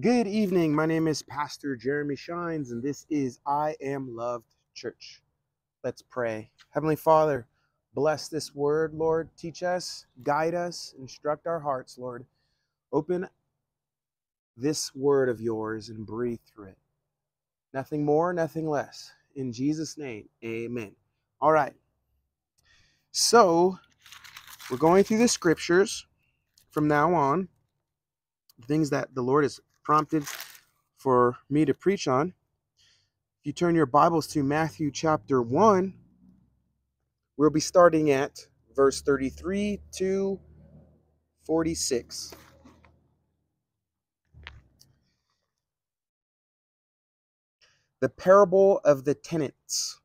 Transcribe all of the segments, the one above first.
Good evening. My name is Pastor Jeromie Shines, and this is I Am Loved Church. Let's pray. Heavenly Father, bless this word, Lord. Teach us, guide us, instruct our hearts, Lord. Open this word of yours and breathe through it. Nothing more, nothing less. In Jesus' name, amen. All right. So, we're going through the scriptures from now on, things that the Lord has prompted for me to preach on. If you turn your Bibles to Matthew chapter 1, we'll be starting at verse 33 to 46. The parable of the tenants.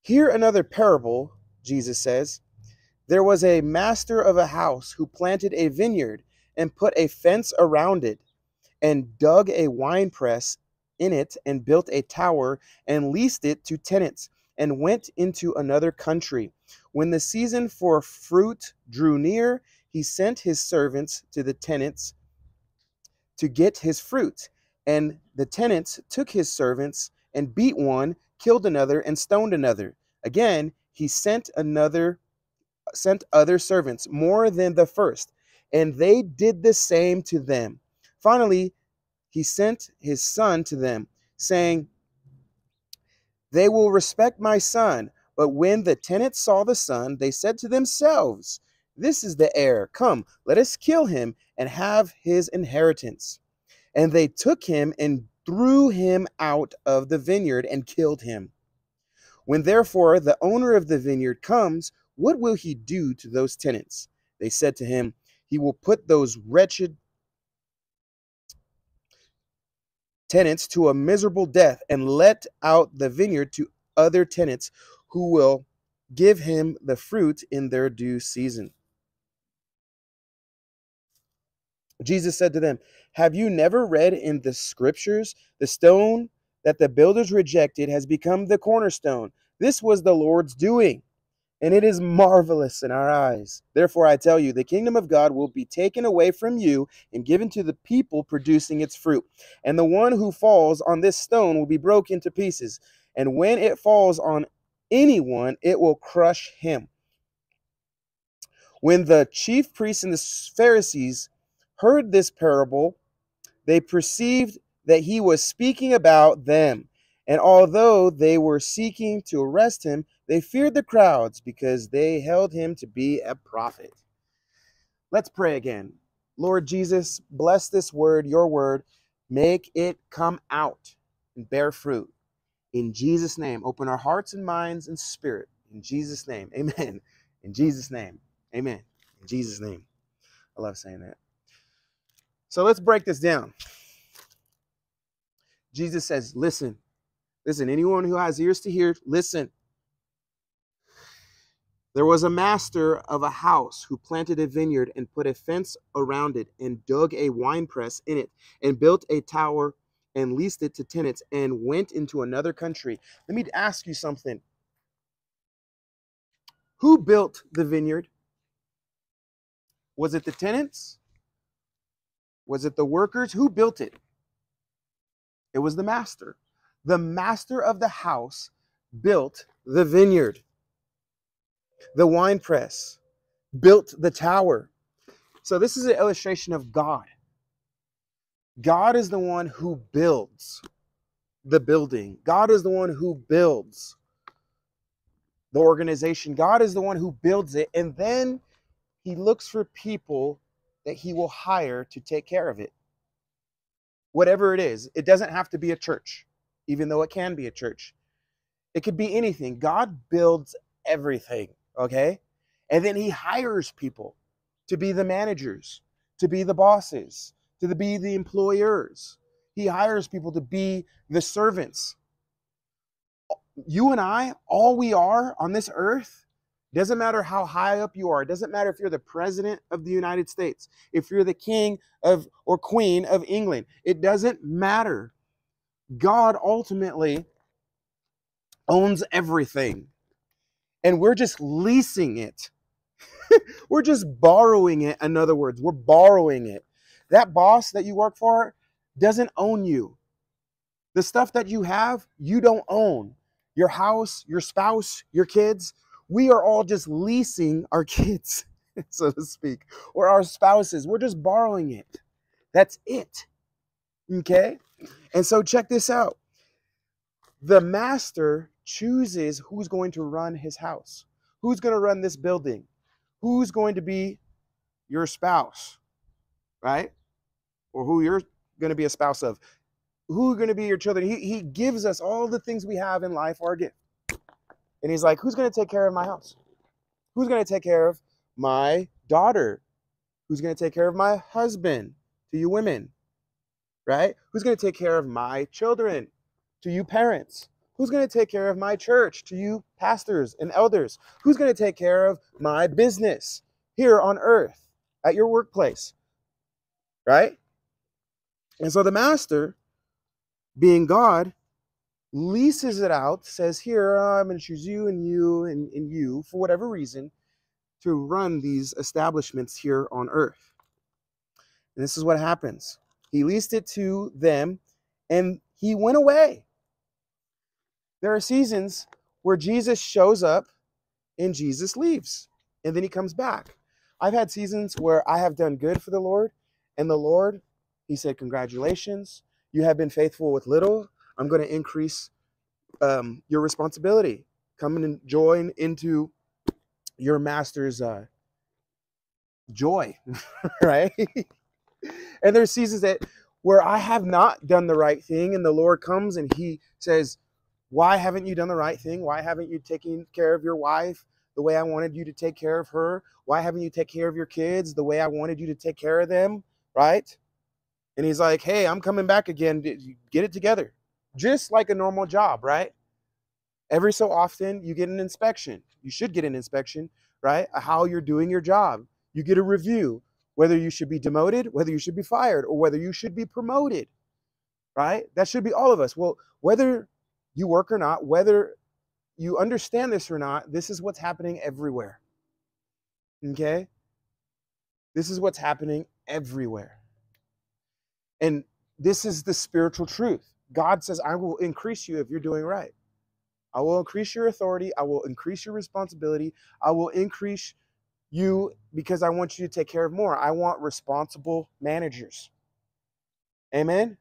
Here another parable, Jesus says. There was a master of a house who planted a vineyard and put a fence around it, and dug a wine press in it, and built a tower, and leased it to tenants, and went into another country. When the season for fruit drew near, he sent his servants to the tenants to get his fruit. And the tenants took his servants and beat one, killed another, and stoned another. Again, he sent another sent other servants more than the first and they did the same to them. Finally, he sent his son to them, saying, They will respect my son. But when the tenants saw the son, they said to themselves, This is the heir. Come, let us kill him and have his inheritance. And they took him and threw him out of the vineyard and killed him. When therefore the owner of the vineyard comes, what will he do to those tenants? They said to him, he will put those wretched tenants to a miserable death and let out the vineyard to other tenants who will give him the fruit in their due season. Jesus said to them, Have you never read in the scriptures the stone that the builders rejected has become the cornerstone? This was the Lord's doing and it is marvelous in our eyes. Therefore, I tell you, the kingdom of God will be taken away from you and given to the people producing its fruit. And the one who falls on this stone will be broken to pieces. And when it falls on anyone, it will crush him. When the chief priests and the Pharisees heard this parable, they perceived that he was speaking about them. And although they were seeking to arrest him, they feared the crowds because they held him to be a prophet. Let's pray again. Lord Jesus, bless this word, your word. Make it come out and bear fruit. In Jesus' name, open our hearts and minds and spirit. In Jesus' name, amen. In Jesus' name, amen. In Jesus' name. I love saying that. So let's break this down. Jesus says, Listen, listen, anyone who has ears to hear, listen. There was a master of a house who planted a vineyard and put a fence around it and dug a winepress in it and built a tower and leased it to tenants and went into another country. Let me ask you something. Who built the vineyard? Was it the tenants? Was it the workers? Who built it? It was the master. The master of the house built the vineyard the wine press, built the tower. So, this is an illustration of God. God is the one who builds the building, God is the one who builds the organization, God is the one who builds it. And then he looks for people that he will hire to take care of it. Whatever it is, it doesn't have to be a church, even though it can be a church. It could be anything. God builds everything okay? And then he hires people to be the managers, to be the bosses, to be the employers. He hires people to be the servants. You and I, all we are on this earth, doesn't matter how high up you are. It doesn't matter if you're the president of the United States, if you're the king of or queen of England. It doesn't matter. God ultimately owns everything and we're just leasing it. we're just borrowing it. In other words, we're borrowing it. That boss that you work for doesn't own you. The stuff that you have, you don't own. Your house, your spouse, your kids, we are all just leasing our kids, so to speak, or our spouses. We're just borrowing it. That's it. Okay? And so check this out. The master chooses who's going to run his house, who's going to run this building, who's going to be your spouse, right? Or who you're going to be a spouse of, who are going to be your children. He, he gives us all the things we have in life, our gift. And he's like, who's going to take care of my house? Who's going to take care of my daughter? Who's going to take care of my husband? To you women, right? Who's going to take care of my children? To you parents. Who's going to take care of my church? To you pastors and elders. Who's going to take care of my business here on earth at your workplace? Right? And so the master, being God, leases it out, says, Here, I'm going to choose you and you and, and you for whatever reason to run these establishments here on earth. And this is what happens. He leased it to them and he went away. There are seasons where Jesus shows up and Jesus leaves and then he comes back. I've had seasons where I have done good for the Lord and the Lord, he said, Congratulations, you have been faithful with little. I'm going to increase um, your responsibility. Come and join into your master's uh, joy, right? and there's seasons that where I have not done the right thing, and the Lord comes and He says, "Why haven't you done the right thing? Why haven't you taken care of your wife the way I wanted you to take care of her? Why haven't you take care of your kids the way I wanted you to take care of them?" Right? And He's like, "Hey, I'm coming back again. Get it together." Just like a normal job, right? Every so often, you get an inspection. You should get an inspection, right? How you're doing your job. You get a review whether you should be demoted, whether you should be fired, or whether you should be promoted, right? That should be all of us. Well, whether you work or not, whether you understand this or not, this is what's happening everywhere. Okay? This is what's happening everywhere. And this is the spiritual truth. God says, I will increase you if you're doing right. I will increase your authority. I will increase your responsibility. I will increase you because I want you to take care of more. I want responsible managers. Amen.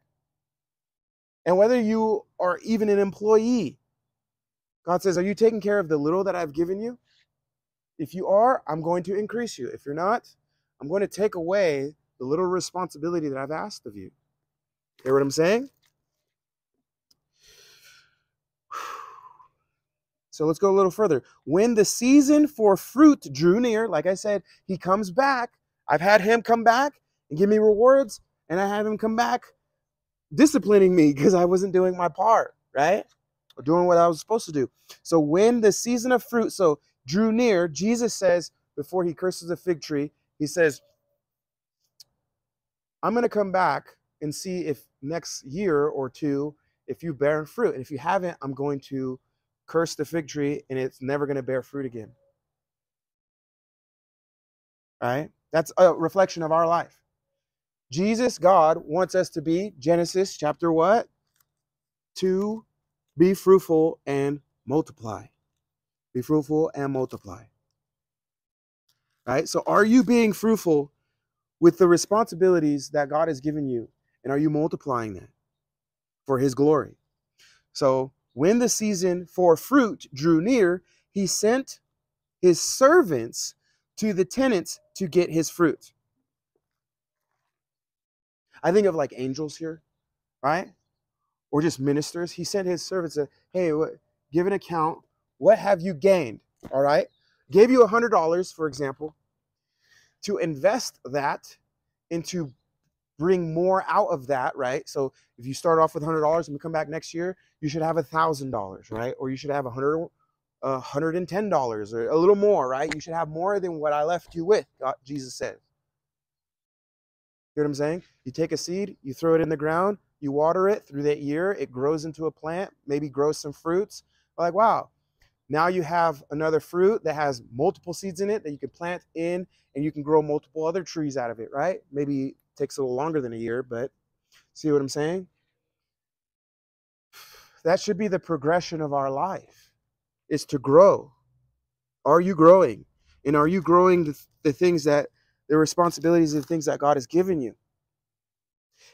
And whether you are even an employee, God says, Are you taking care of the little that I've given you? If you are, I'm going to increase you. If you're not, I'm going to take away the little responsibility that I've asked of you. Hear what I'm saying? So let's go a little further. When the season for fruit drew near, like I said, he comes back. I've had him come back and give me rewards, and I have him come back disciplining me because I wasn't doing my part, right? Doing what I was supposed to do. So when the season of fruit so drew near, Jesus says before he curses the fig tree, he says, I'm going to come back and see if next year or two if you bear fruit. And if you haven't, I'm going to curse the fig tree and it's never going to bear fruit again. Right? That's a reflection of our life. Jesus, God, wants us to be, Genesis chapter what? To be fruitful and multiply. Be fruitful and multiply. Right? So, are you being fruitful with the responsibilities that God has given you? And are you multiplying that for His glory? So, when the season for fruit drew near, he sent his servants to the tenants to get his fruit. I think of like angels here, right? Or just ministers. He sent his servants to, hey, what, give an account. What have you gained? All right. Gave you a $100, for example, to invest that into bring more out of that, right? So if you start off with $100 and we come back next year, you should have $1,000, right? Or you should have 100 $110 or a little more, right? You should have more than what I left you with, Jesus says. What I'm saying? You take a seed, you throw it in the ground, you water it through that year, it grows into a plant, maybe grows some fruits. Like, wow, now you have another fruit that has multiple seeds in it that you can plant in and you can grow multiple other trees out of it, right? Maybe it takes a little longer than a year, but see what I'm saying? That should be the progression of our life is to grow. Are you growing? And are you growing the, the things that the responsibilities the things that God has given you?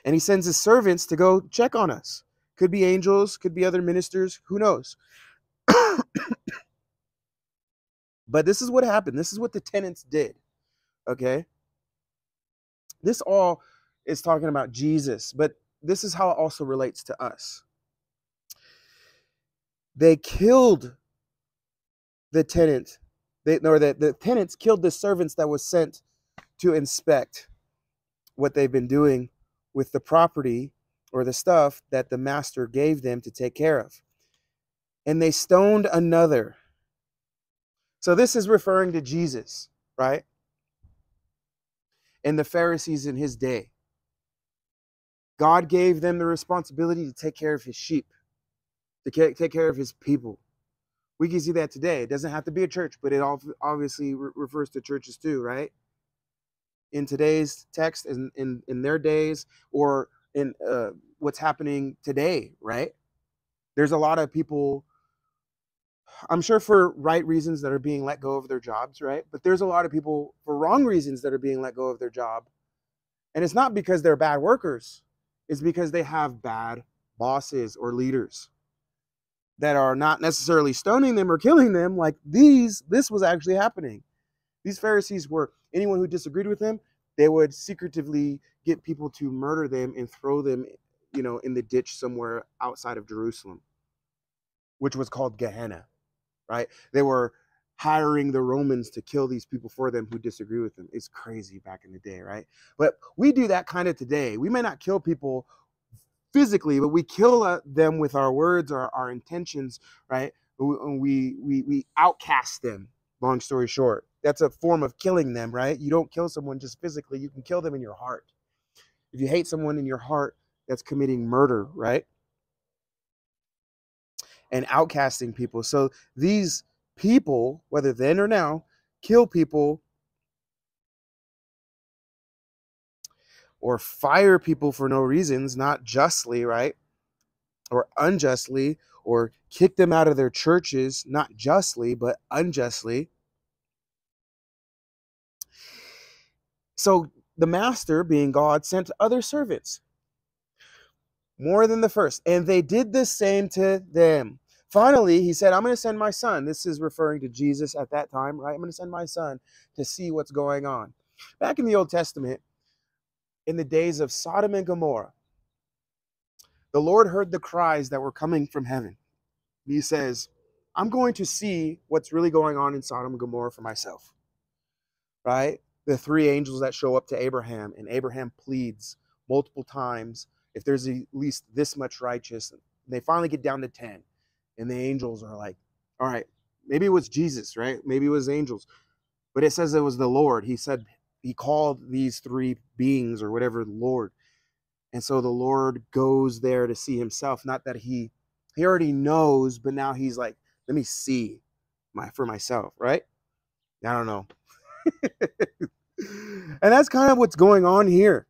And he sends his servants to go check on us. Could be angels, could be other ministers, who knows? but this is what happened. This is what the tenants did. Okay? This all is talking about Jesus, but this is how it also relates to us. They killed the tenant. They, or the, the tenants killed the servants that was sent to inspect what they've been doing with the property or the stuff that the master gave them to take care of. And they stoned another. So this is referring to Jesus, right? And the Pharisees in his day. God gave them the responsibility to take care of his sheep, to take care of his people. We can see that today. It doesn't have to be a church, but it obviously refers to churches too, right? In today's text, in, in, in their days, or in uh, what's happening today, right? There's a lot of people, I'm sure for right reasons that are being let go of their jobs, right? But there's a lot of people for wrong reasons that are being let go of their job. And it's not because they're bad workers, it's because they have bad bosses or leaders that are not necessarily stoning them or killing them like these this was actually happening these pharisees were anyone who disagreed with them they would secretively get people to murder them and throw them, you know, in the ditch somewhere outside of Jerusalem, which was called Gehenna, right? They were hiring the Romans to kill these people for them who disagree with them. It's crazy back in the day, right? But we do that kind of today. We may not kill people physically, but we kill uh, them with our words or our intentions, right? We we we outcast them. Long story short, that's a form of killing them, right? You don't kill someone just physically, you can kill them in your heart. If you hate someone in your heart, that's committing murder, right? And outcasting people. So these people, whether then or now, kill people or fire people for no reasons, not justly, right? Or unjustly, or kick them out of their churches, not justly, but unjustly So the master, being God, sent other servants, more than the first, and they did the same to them. Finally, he said, I'm going to send my son. This is referring to Jesus at that time, right? I'm going to send my son to see what's going on. Back in the Old Testament, in the days of Sodom and Gomorrah, the Lord heard the cries that were coming from heaven. He says, I'm going to see what's really going on in Sodom and Gomorrah for myself. Right? The three angels that show up to Abraham, and Abraham pleads multiple times if there's at least this much righteous. And they finally get down to 10, and the angels are like, all right, maybe it was Jesus, right? Maybe it was angels, but it says it was the Lord. He said he called these three beings or whatever Lord. And so the Lord goes there to see himself. Not that he he already knows, but now he's like, let me see my for myself, right? I don't know. and that's kind of what's going on here.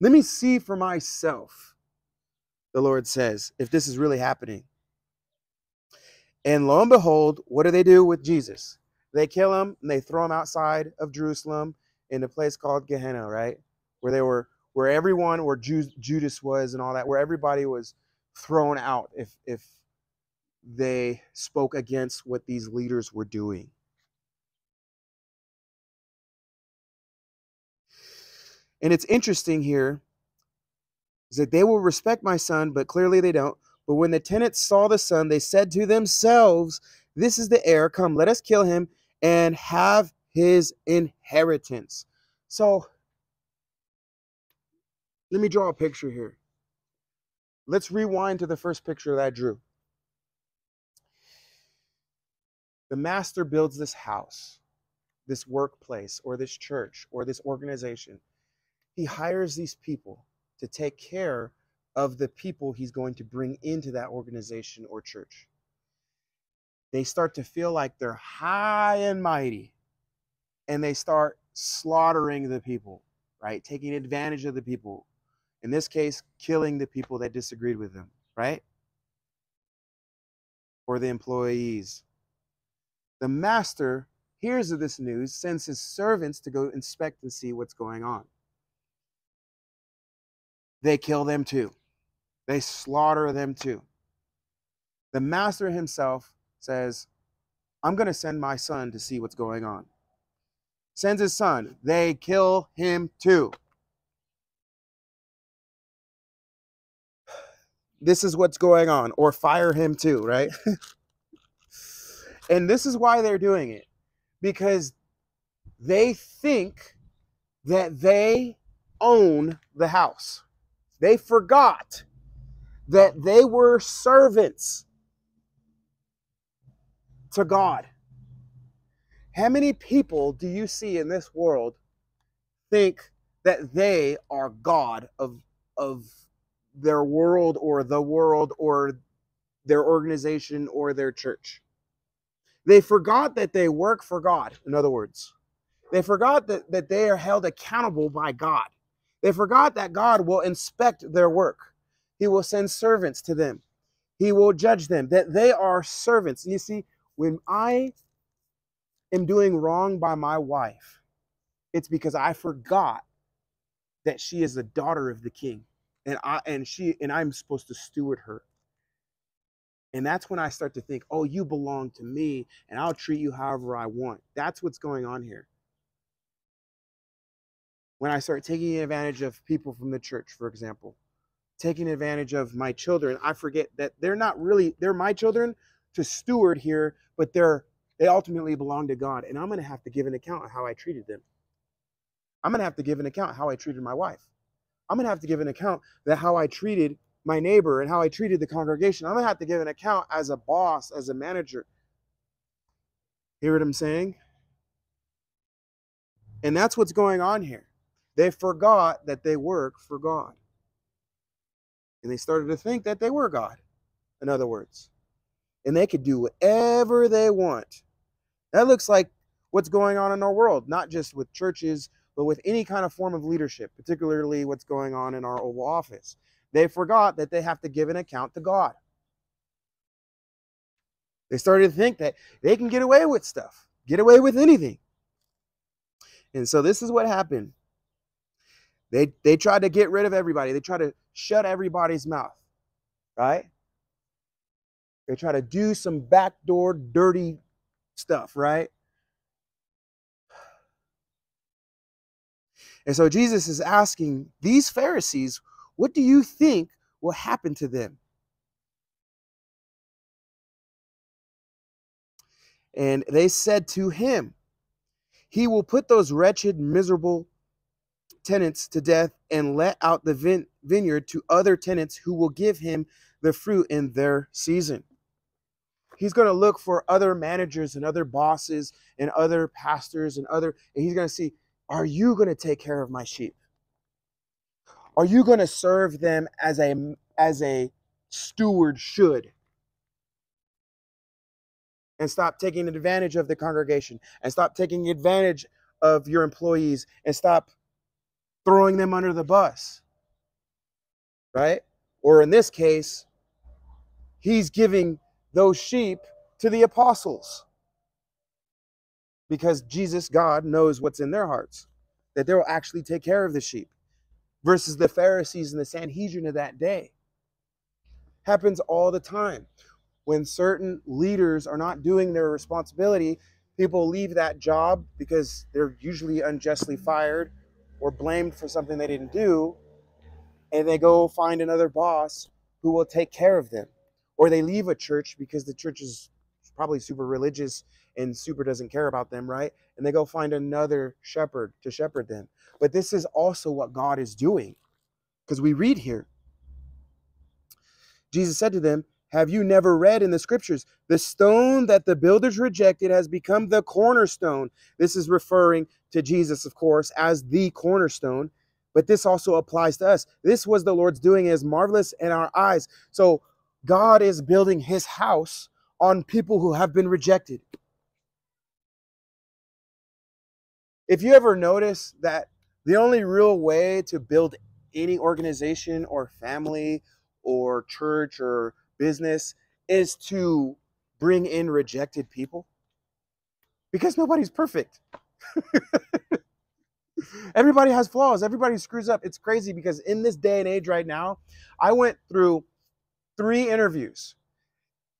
Let me see for myself, the Lord says, if this is really happening. And lo and behold, what do they do with Jesus? They kill him and they throw him outside of Jerusalem in a place called Gehenna, right? Where they were, where everyone, where Judas was and all that, where everybody was thrown out if if they spoke against what these leaders were doing. And it's interesting here is that they will respect my son, but clearly they don't. But when the tenants saw the son, they said to themselves, This is the heir. Come, let us kill him and have his inheritance. So let me draw a picture here. Let's rewind to the first picture that I drew. The master builds this house, this workplace, or this church, or this organization he hires these people to take care of the people he's going to bring into that organization or church. They start to feel like they're high and mighty and they start slaughtering the people, right? Taking advantage of the people. In this case, killing the people that disagreed with them, right? Or the employees. The master hears of this news, sends his servants to go inspect and see what's going on. They kill them too. They slaughter them too. The master himself says, I'm going to send my son to see what's going on. Sends his son. They kill him too. This is what's going on, or fire him too, right? and this is why they're doing it because they think that they own the house. They forgot that they were servants to God. How many people do you see in this world think that they are God of, of their world or the world or their organization or their church? They forgot that they work for God, in other words. They forgot that, that they are held accountable by God. They forgot that God will inspect their work. He will send servants to them. He will judge them, that they are servants. You see, when I am doing wrong by my wife, it's because I forgot that she is the daughter of the king. And I and she and I'm supposed to steward her. And that's when I start to think, oh, you belong to me, and I'll treat you however I want. That's what's going on here. When I start taking advantage of people from the church, for example, taking advantage of my children, I forget that they're not really, they're my children to steward here, but they're they ultimately belong to God. And I'm gonna have to give an account of how I treated them. I'm gonna have to give an account how I treated my wife. I'm gonna have to give an account that how I treated my neighbor and how I treated the congregation. I'm going to have to give an account as a boss, as a manager. Hear what I'm saying? And that's what's going on here. They forgot that they work for God. And they started to think that they were God, in other words. And they could do whatever they want. That looks like what's going on in our world, not just with churches, but with any kind of form of leadership, particularly what's going on in our Oval Office. They forgot that they have to give an account to God. They started to think that they can get away with stuff, get away with anything. And so this is what happened. They they tried to get rid of everybody. They tried to shut everybody's mouth. Right? They try to do some backdoor dirty stuff, right? And so Jesus is asking these Pharisees what do you think will happen to them? And they said to him, He will put those wretched, miserable tenants to death and let out the vine- vineyard to other tenants who will give him the fruit in their season. He's going to look for other managers and other bosses and other pastors and other, and he's going to see, Are you going to take care of my sheep? Are you going to serve them as a as a steward should? And stop taking advantage of the congregation and stop taking advantage of your employees and stop throwing them under the bus. Right? Or in this case, he's giving those sheep to the apostles because Jesus, God, knows what's in their hearts, that they will actually take care of the sheep versus the Pharisees and the Sanhedrin of that day. Happens all the time. When certain leaders are not doing their responsibility, people leave that job because they're usually unjustly fired or blamed for something they didn't do, and they go find another boss who will take care of them. Or they leave a church because the church is probably super religious and super doesn't care about them, right? And they go find another shepherd to shepherd them. But this is also what God is doing because we read here. Jesus said to them, Have you never read in the scriptures, the stone that the builders rejected has become the cornerstone? This is referring to Jesus, of course, as the cornerstone. But this also applies to us. This was the Lord's doing as marvelous in our eyes. So God is building his house on people who have been rejected. If you ever notice that The only real way to build any organization or family or church or business is to bring in rejected people because nobody's perfect. Everybody has flaws. Everybody screws up. It's crazy because in this day and age right now, I went through three interviews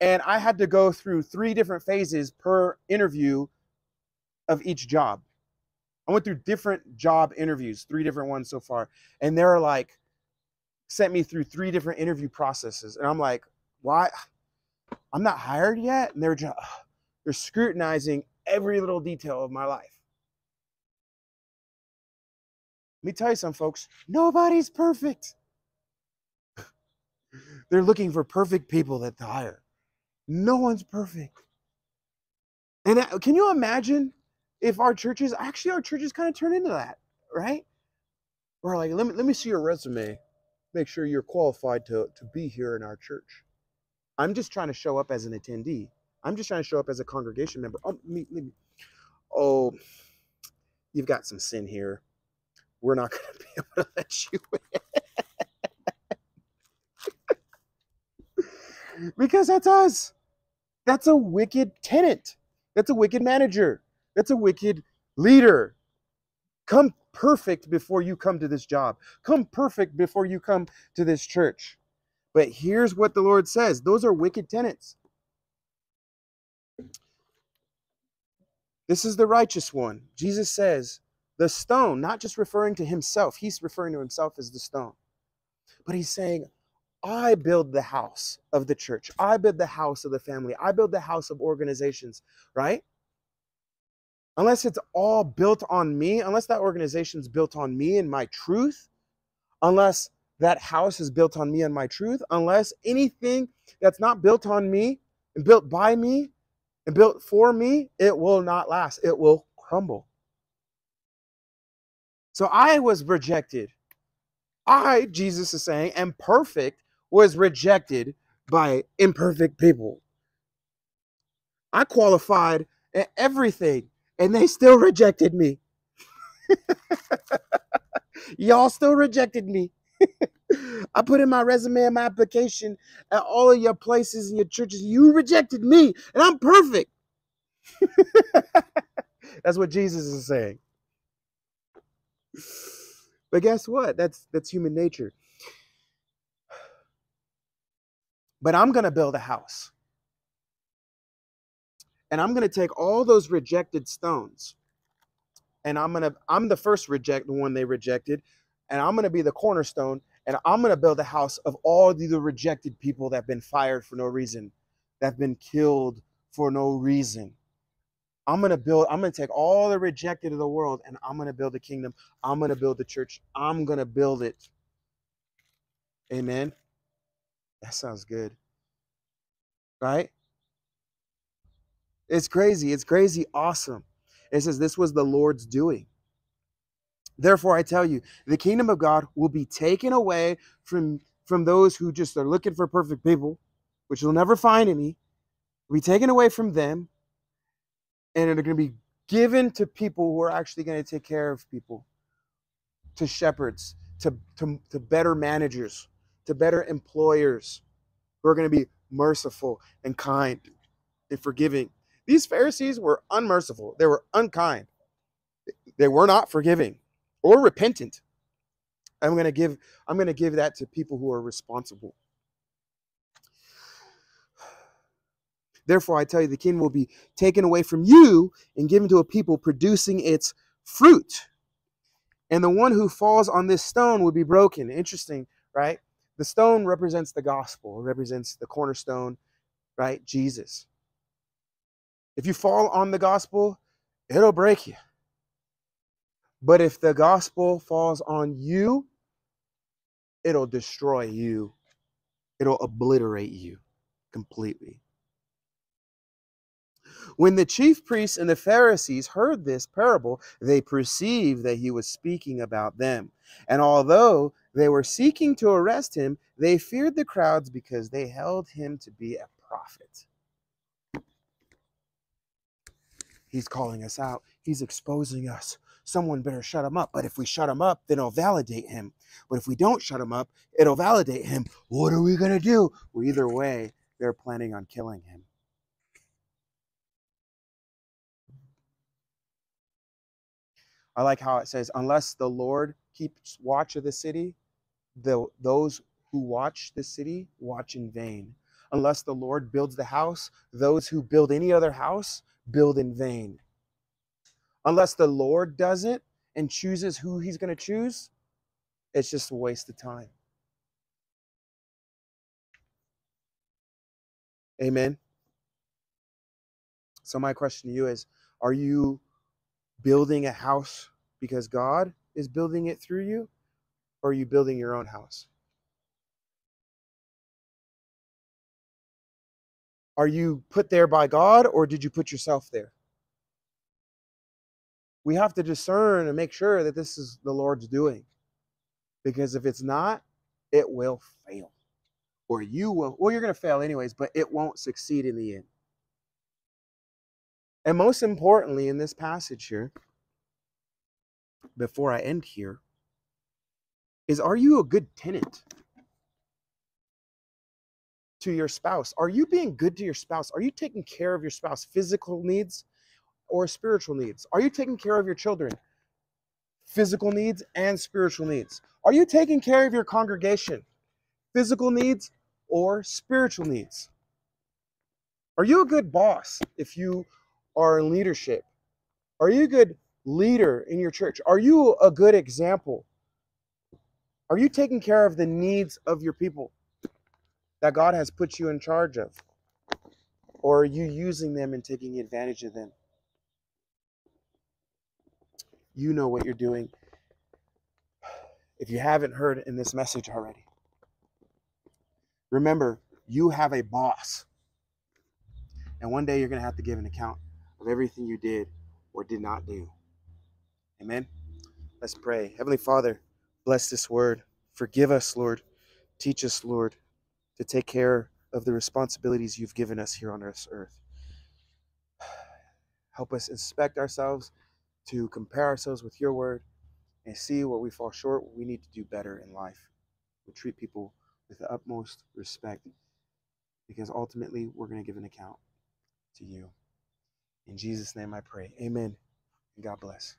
and I had to go through three different phases per interview of each job. I went through different job interviews, three different ones so far, and they're like sent me through three different interview processes, and I'm like, why? I'm not hired yet, and they're just they're scrutinizing every little detail of my life. Let me tell you something, folks. Nobody's perfect. they're looking for perfect people that to hire. No one's perfect. And uh, can you imagine if our churches actually our churches kind of turn into that, right? We're like, let me let me see your resume. Make sure you're qualified to, to be here in our church. I'm just trying to show up as an attendee. I'm just trying to show up as a congregation member. Oh, me, me. oh you've got some sin here. We're not going to be able to let you in. because that's us. That's a wicked tenant. That's a wicked manager. That's a wicked leader. Come perfect before you come to this job. Come perfect before you come to this church. But here's what the Lord says those are wicked tenants. This is the righteous one. Jesus says, the stone, not just referring to himself, he's referring to himself as the stone, but he's saying, I build the house of the church. I build the house of the family. I build the house of organizations, right? unless it's all built on me, unless that organization's built on me and my truth, unless that house is built on me and my truth, unless anything that's not built on me and built by me and built for me, it will not last. It will crumble. So I was rejected. I, Jesus is saying, am perfect, was rejected by imperfect people. I qualified everything and they still rejected me. Y'all still rejected me. I put in my resume and my application at all of your places and your churches. You rejected me, and I'm perfect. that's what Jesus is saying. But guess what? That's that's human nature. But I'm going to build a house. And I'm going to take all those rejected stones and I'm going to, I'm the first reject, the one they rejected, and I'm going to be the cornerstone and I'm going to build a house of all the rejected people that have been fired for no reason, that have been killed for no reason. I'm going to build, I'm going to take all the rejected of the world and I'm going to build a kingdom. I'm going to build the church. I'm going to build it. Amen. That sounds good. Right? It's crazy. It's crazy awesome. It says, This was the Lord's doing. Therefore, I tell you, the kingdom of God will be taken away from, from those who just are looking for perfect people, which will never find any. Will be taken away from them, and it's going to be given to people who are actually going to take care of people, to shepherds, to, to, to better managers, to better employers who are going to be merciful and kind and forgiving. These Pharisees were unmerciful, they were unkind, they were not forgiving or repentant. I'm going to give I'm going to give that to people who are responsible. Therefore, I tell you, the kingdom will be taken away from you and given to a people producing its fruit. And the one who falls on this stone will be broken. Interesting, right? The stone represents the gospel, represents the cornerstone, right? Jesus. If you fall on the gospel, it'll break you. But if the gospel falls on you, it'll destroy you, it'll obliterate you completely. When the chief priests and the Pharisees heard this parable, they perceived that he was speaking about them. And although they were seeking to arrest him, they feared the crowds because they held him to be a prophet. He's calling us out. He's exposing us someone better shut him up. But if we shut him up, then it'll validate him. But if we don't shut him up, it'll validate him. What are we going to do? Well, either way, they're planning on killing him. I like how it says, unless the Lord keeps watch of the city, the, those who watch the city watch in vain. Unless the Lord builds the house, those who build any other house build in vain. Unless the Lord does it and chooses who he's going to choose, it's just a waste of time. Amen. So, my question to you is Are you building a house because God is building it through you? Or are you building your own house? Are you put there by God or did you put yourself there? We have to discern and make sure that this is the Lord's doing. Because if it's not, it will fail. Or you will, well, you're going to fail anyways, but it won't succeed in the end. And most importantly, in this passage here, before I end here, is are you a good tenant to your spouse? Are you being good to your spouse? Are you taking care of your spouse, physical needs or spiritual needs? Are you taking care of your children, physical needs and spiritual needs? Are you taking care of your congregation, physical needs or spiritual needs? Are you a good boss if you are in leadership? Are you a good leader in your church? Are you a good example? Are you taking care of the needs of your people that God has put you in charge of? Or are you using them and taking advantage of them? You know what you're doing. If you haven't heard in this message already, remember you have a boss. And one day you're going to have to give an account of everything you did or did not do. Amen. Let's pray. Heavenly Father, bless this word. Forgive us, Lord. Teach us, Lord, to take care of the responsibilities you've given us here on this earth. Help us inspect ourselves, to compare ourselves with your word, and see where we fall short, we need to do better in life. We treat people with the utmost respect because ultimately we're going to give an account to you. In Jesus' name I pray. Amen. And God bless.